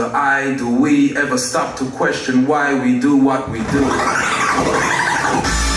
do I, do we ever stop to question why we do what we do?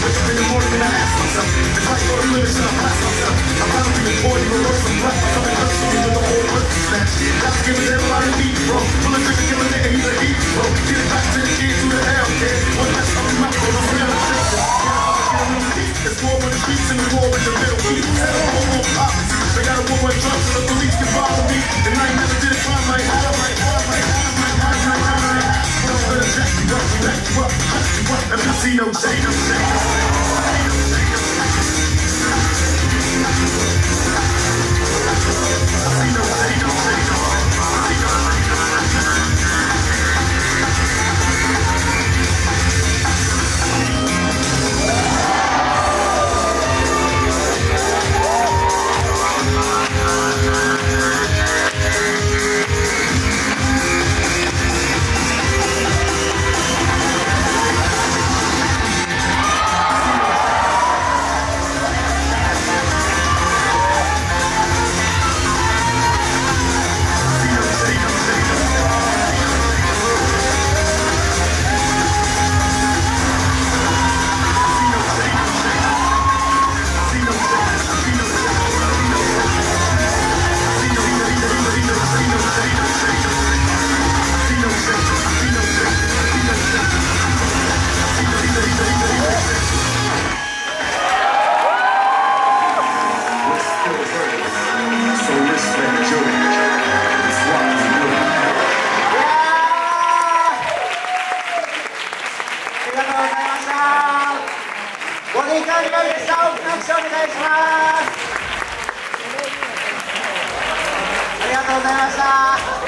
Wake up in the morning and I ask myself, if I go to live, should I pass myself? I'm proud to be born, even though some black, I'm coming up to me with a whole bunch of snatch. God's giving everybody beat, bro. Full of tricks, killing nigga, he's a heat, bro. Get it back to the がでした。お願いします。ありがとうございました。